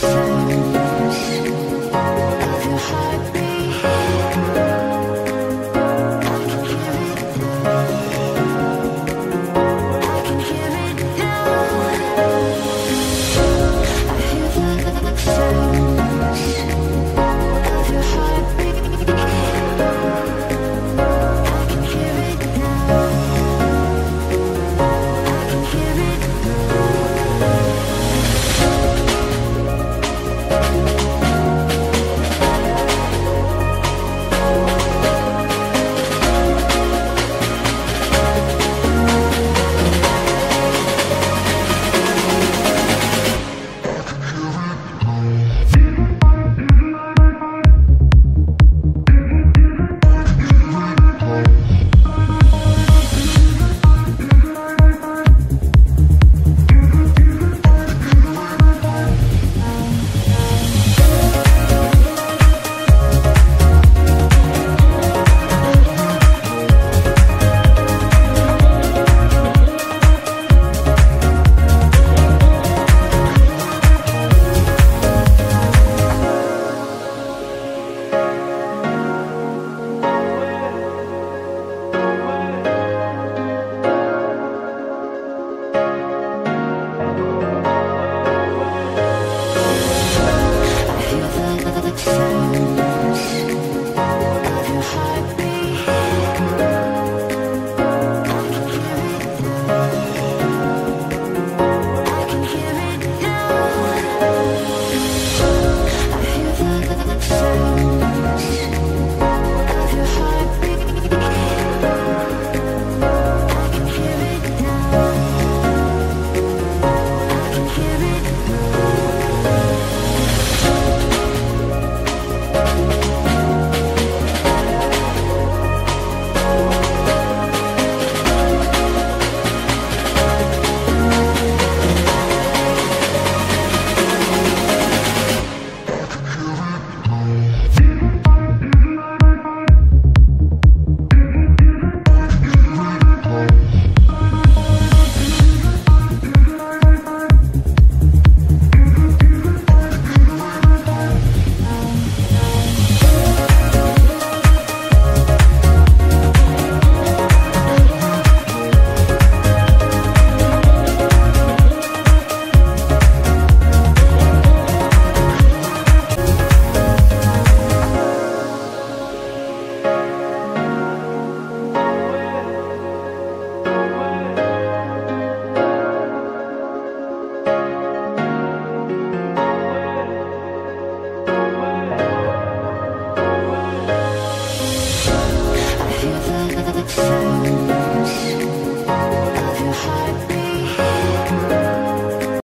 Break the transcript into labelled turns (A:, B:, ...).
A: Production. So